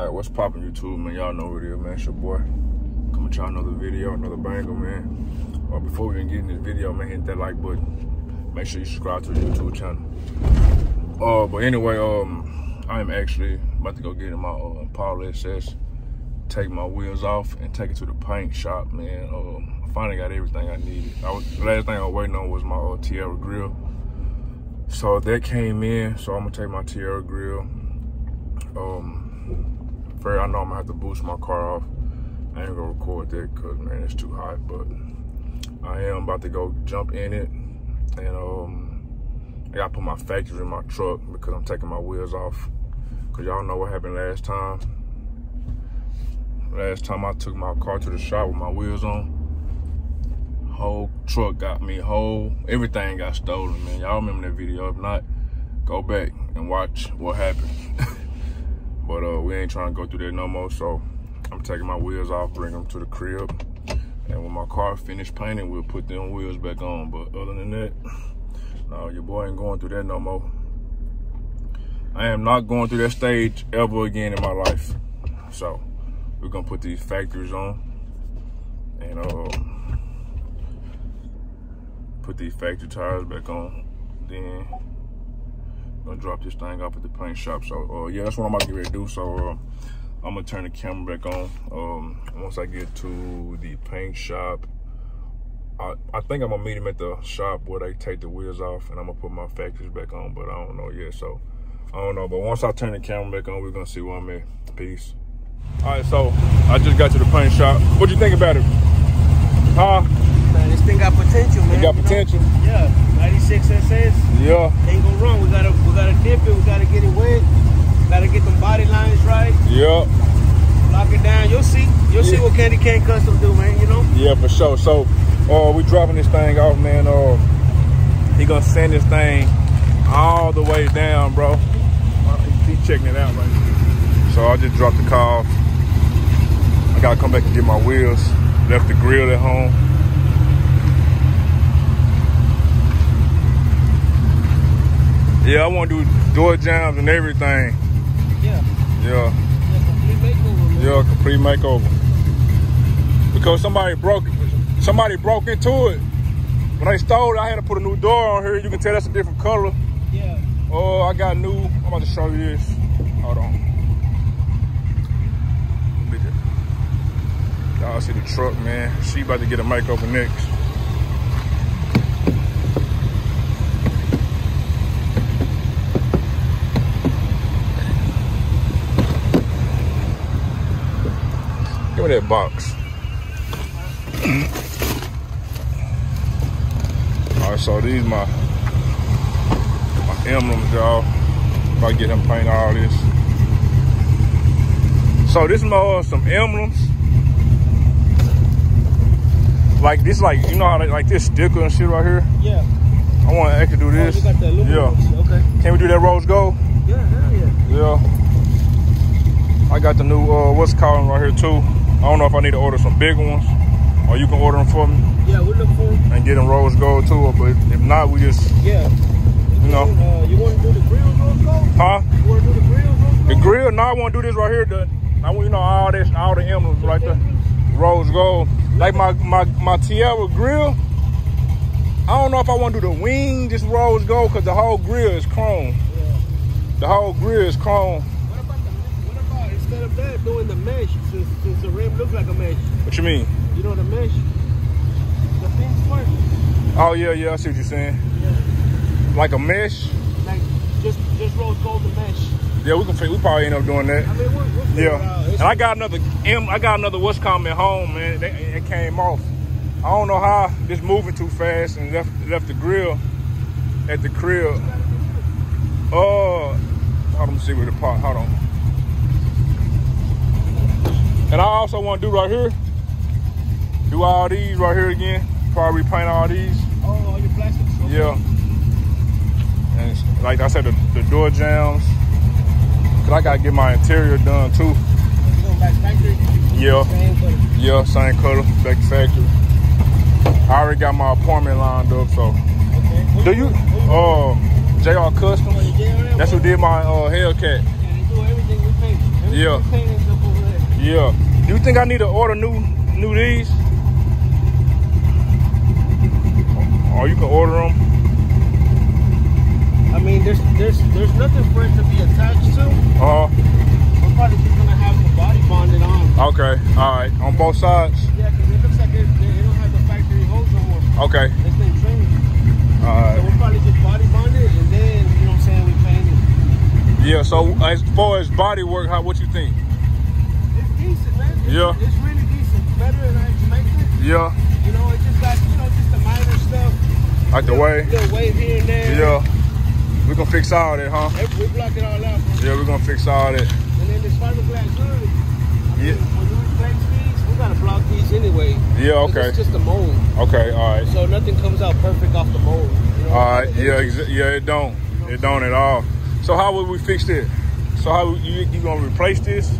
All right, what's poppin' YouTube, man? Y'all know what it is, man. It's your boy. Come and try another video, another banger, man. Uh, before we even get in this video, man, hit that like button. Make sure you subscribe to the YouTube channel. Uh, but anyway, um, I am actually about to go get in my uh, Paul SS, take my wheels off, and take it to the paint shop, man. Um, I finally got everything I needed. I was, the last thing I was waiting on was my uh, Tierra grill. So that came in, so I'm gonna take my Tierra grill. Um, I know I'm gonna have to boost my car off. I ain't gonna record that because man, it's too hot. But I am about to go jump in it, and um, I gotta put my factory in my truck because I'm taking my wheels off. Cause y'all know what happened last time. Last time I took my car to the shop with my wheels on, whole truck got me whole. Everything got stolen, man. Y'all remember that video? If not, go back and watch what happened. But uh, we ain't trying to go through that no more. So I'm taking my wheels off, bring them to the crib. And when my car finished painting, we'll put them wheels back on. But other than that, no, your boy ain't going through that no more. I am not going through that stage ever again in my life. So we're gonna put these factories on and uh, put these factory tires back on. Then gonna drop this thing off at the paint shop. So uh, yeah, that's what I'm about to get ready to do. So uh, I'm gonna turn the camera back on. Um, once I get to the paint shop, I, I think I'm gonna meet him at the shop where they take the wheels off and I'm gonna put my factories back on, but I don't know yet. So I don't know, but once I turn the camera back on, we're gonna see where I'm at. Peace. All right, so I just got to the paint shop. What you think about it? Huh? This thing got potential, man. It got you know? potential? Yeah, 96 SS. Yeah, Ain't go wrong. We gotta, we gotta dip it. We gotta get it wet. Gotta get them body lines right. yeah. Lock it down. You'll see. You'll see what Candy Cane Custom do, man. You know. Yeah, for sure. So, uh, we dropping this thing off, man. Uh, he gonna send this thing all the way down, bro. He he checking it out right now. So I just dropped the car. off. I gotta come back and get my wheels. Left the grill at home. Yeah, I want to do door jambs and everything. Yeah. Yeah. Yeah. Complete makeover. Yeah, complete makeover. Because somebody broke somebody broke into it. When they stole it, I had to put a new door on here. You can tell that's a different color. Yeah. Oh, I got new. I'm about to show you this. Hold on. Y'all see the truck, man. She about to get a makeover next. Me that box. All right, so these my my emblems, y'all. About to get him paint all this. So this more some emblems. Like this, like you know how they, like this sticker and shit right here. Yeah. I want to actually do Oh, this. the yeah. Okay. Can we do that rose gold? Yeah. Hell yeah. Yeah. I got the new uh what's called right here too. I don't know if I need to order some bigger ones, or you can order them for me Yeah. We look for. and get them rose gold too. But if not, we just Yeah. you know, Uh, you want to do the grill rose gold? huh? You want to do the grills rose gold? The grill, no, I want to do this right here. The, I want you know all this, all the emblems right there, rose gold. Like my my my Tierra grill. I don't know if I want to do the wing just rose gold because the whole grill is chrome. Yeah. The whole grill is chrome. What about the? What about instead of that doing the mesh? Since, since the rim looks like a mesh. What you mean? You know the mesh? The thin squirt? Oh yeah, yeah, I see what you're saying. Yeah. Like a mesh. Like, just just rose gold the mesh. Yeah, we can. We probably end up doing that. I mean, we'll, we'll figure it out. Yeah, and I got another M. I got another what's coming home, man. It came off. I don't know how this moving too fast and left left the grill at the crib. Oh, hold on, see where the pot. Hold on. And I also want to do right here. Do all these right here again. Probably repaint all these. Oh, all your plastics? Okay. Yeah. And like I said, the, the door jambs. Cause I gotta get my interior done too. You going back factory? Yeah. Same color. Yeah, same color, back factory. I already got my appointment lined up, so. Okay. Do you? Uh, JR Customs. That's who did my uh, Hellcat. Yeah, they do everything we paint. man. Yeah. Just painting stuff over there. Yeah. Do you think I need to order new new these? Or you can order them? I mean, there's there's there's nothing for it to be attached to. Uh We're probably just gonna have the body bonded on. Okay. All right. On both sides. Yeah, because it looks like it, they don't have the factory holes no more. Okay. It's been changed. All So we'll probably just body bond it and then, you know what I'm saying, we paint it. Yeah. So as far as body work, how what you think? It's decent, man. It's, Yeah. It's really decent. Better than I expected. Yeah. You know, it just got, you know, just the minor stuff. Like the way. Little wave here and there. Yeah. We gonna fix all that, huh? We block it all out. Yeah, we're gonna fix all that. And then this fiberglass hood. I mean, Yeah. When we replace these, we gotta block these anyway. Yeah. Okay. It's just a mold. Okay. All right. So nothing comes out perfect off the mold. You know? All right. Yeah. Exa- yeah. It don't. It don't at all. So how would we fix it? So how you you gonna replace this?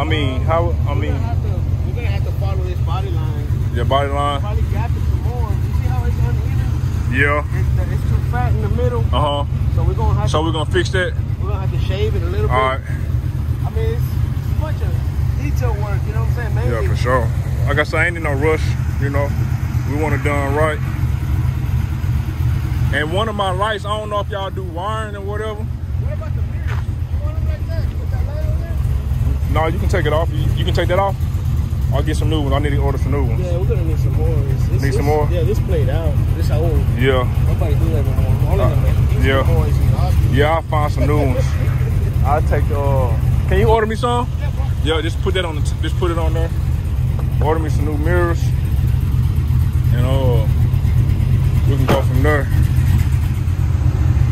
I mean, how? I mean, gonna have to, we're gonna have to follow this body line. your body line. Probably gap it some more. You see how it's uneven? Yeah. It's, it's too fat in the middle. Uh huh. So we're gonna have So we're gonna fix that. we're gonna have to shave it a little bit. All right. I mean, it's, it's a bunch of detail work. You know what I'm saying? Mainly. Yeah, for sure. Like I said, I ain't in no rush. You know, we want it done right. And one of my lights, I don't know if y'all do wiring or whatever. What about the mirrors? You want them like that? With that light on there? No, you can take it off. You, you can take that off. I'll get some new ones. I need to order some new ones. Yeah, we're gonna need some more. It's, it's, Need some more? Yeah, this played out. This old. Yeah, Nobody do that no more. All of them. Uh, yeah. boys in the hospital. yeah. I'll find some new ones. I'll take the. Uh, can you order me some? Yeah, bro. Yeah, just put that on the. Just put it on there. Order me some new mirrors, and uh, we can go from there.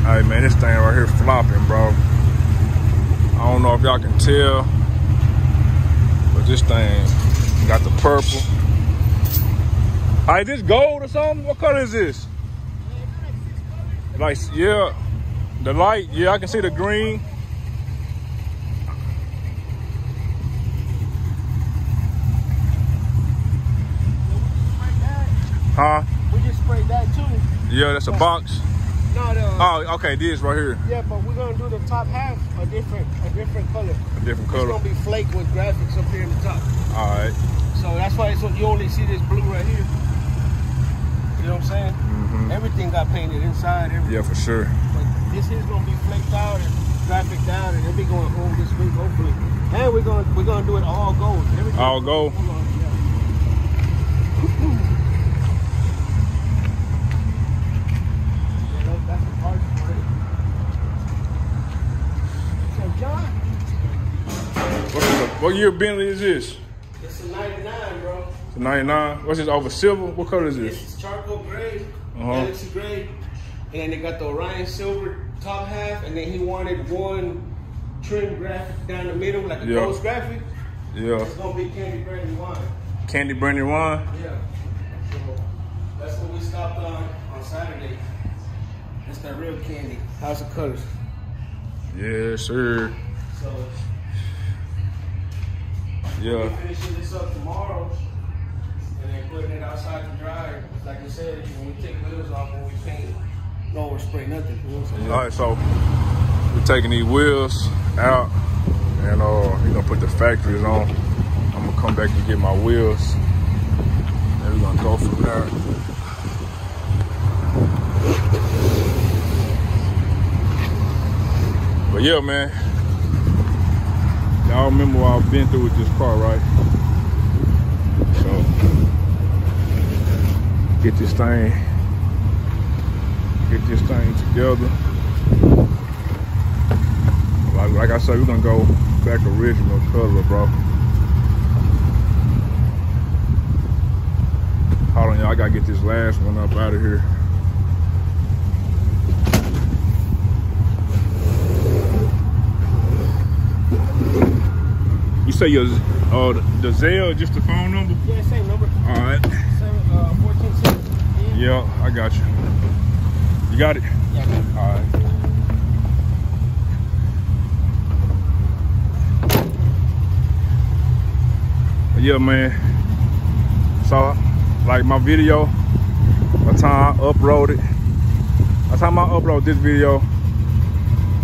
All right, man, this thing right here flopping, bro. I don't know if y'all can tell, this thing got the purple. All right, this gold or something? What color is this? Like, yeah, the light. Yeah, I can see the green. Huh? We just sprayed that too. Yeah, that's a box. No, the, Oh, okay, this right here, yeah, but we're gonna do the top half a different, a different color. a different color. It's gonna be flake with graphics up here in the top. All right. So that's why it's, you only see this blue right here. You know what I'm saying? Mhm. Everything got painted inside. Everything. Yeah, for sure. But this is gonna be flaked out and graphic out, and it'll be going home this week hopefully. And we're gonna we're gonna do it all gold. Everything All gold? Hold on, yeah. Yeah, those- that's the parts for it. So John, What, the- what year Bentley is this? it's a 99, bro. It's a 99. What's this over silver? What color is this? Is charcoal gray, Uh-huh. galaxy gray, and then they got the Orion silver top half, and then he wanted one trim graphic down the middle, like a Yeah. ghost graphic. Yeah. It's gonna be candy brandy wine. Candy brandy wine. Yeah. So that's what we stopped on on Saturday. That's that real candy. How's the colors? Yeah, sure. So Yeah. finishing this up tomorrow, and then putting it outside to dry. Like I said, when we take wheels off, when we paint, no overspray nothing. You know what I'm? All right, so we're taking these wheels out, and uh, we're gonna put the factories on. I'm gonna come back and get my wheels, and we're gonna go from there. But yeah, man, y'all remember what I've been through with this car, right? So get this thing, get this thing together. Like, like I said, we're gonna go back original color, bro. Hold on, y'all. I gotta get this last one up out of here. Say your uh the Zelle, just the phone number? Yeah, same number. All right. Seven, uh, 14. Yeah. I got you. You got it. Yeah, I got it. All right. Yeah, man. So, like my video, by the time I upload it, by the time I upload this video,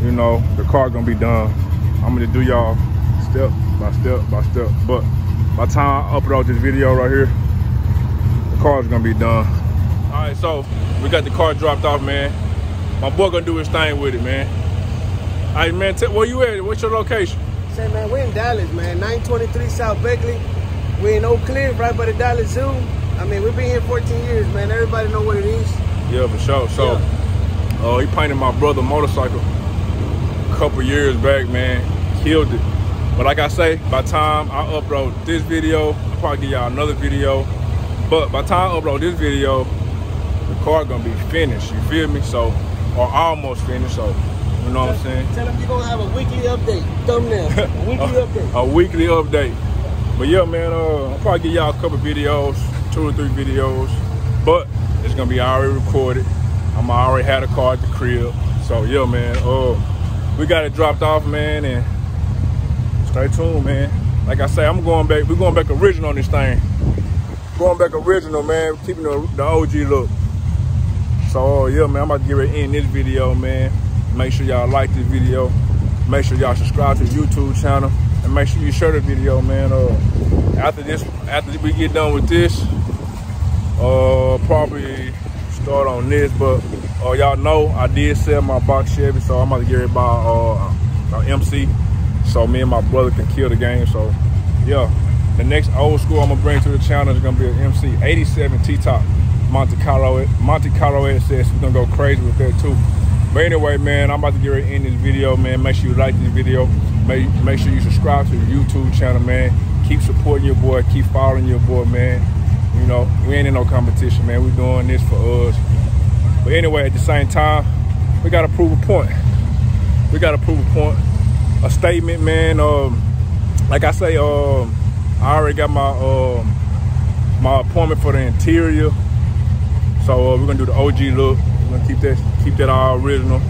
you know, the car gonna be done. I'm gonna do y'all step by step by step. But by the time I upload this video right here, the car's gonna be done. All right, so we got the car dropped off, man. My boy gonna do his thing with it, man. All right, man, where you at? What's your location? Say, man, we're in Dallas, man. 923 South Beckley. We're in Oak Cliff, right by the Dallas Zoo. I mean, we've been here 14 years, man. Everybody know what it is. Yeah, for sure. So, yeah. uh, he painted my brother motorcycle a couple years back, man. Killed it. But like I say, by time I upload this video, I'll probably give y'all another video. But by time I upload this video, the car gonna be finished. You feel me? So, or almost finished. So, you know what I'm saying? Tell them you're gonna have a weekly update. Thumbnail. A weekly a, update. A weekly update. But yeah, man, uh, I'll probably give y'all a couple videos, two or three videos. But it's gonna be already recorded. I'm already had a car at the crib. So yeah, man, uh, we got it dropped off, man, and stay tuned, man. Like I say, I'm going back, we're going back original on this thing. Going back original, man, keeping the, the OG look. So uh, yeah, man, I'm about to get ready to end this video, man. Make sure y'all like this video. Make sure y'all subscribe to the YouTube channel. And make sure you share the video, man. Uh, after this, after we get done with this, uh, probably start on this, but uh, y'all know I did sell my box Chevy, so I'm about to get it by uh, MC, so me and my brother can kill the game. So yeah, the next old school I'm gonna bring to the channel is gonna be an MC 87 T-top Monte Carlo. Monte Carlo SS. We're gonna go crazy with that too. But anyway, man, I'm about to get ready to end this video, man. Make sure you like this video. Make, make sure you subscribe to the YouTube channel, man. Keep supporting your boy. Keep following your boy, man. You know, we ain't in no competition, man. We're doing this for us. But anyway, at the same time, we got to prove a point. We got to prove a point. A statement, man. Um, like I say, um, I already got my um, my appointment for the interior. So uh, we're gonna do the OG look. We're gonna keep that keep that all original.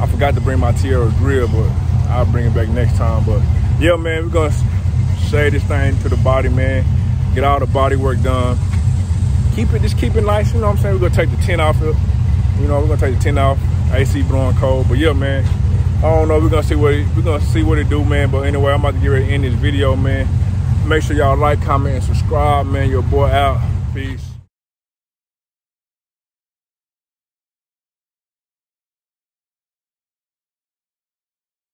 I forgot to bring my Tierra grill, but I'll bring it back next time. But yeah, man, we're gonna shade this thing to the body, man get all the body work done. Keep it, just keep it nice, you know what I'm saying? We're gonna take the tent off it. You know, we're gonna take the tent off. AC blowing cold, but yeah, man. I don't know, we're gonna see what it, we're gonna see what it do, man. But anyway, I'm about to get ready to end this video, man. Make sure y'all like, comment, and subscribe, man. Your boy out. Peace.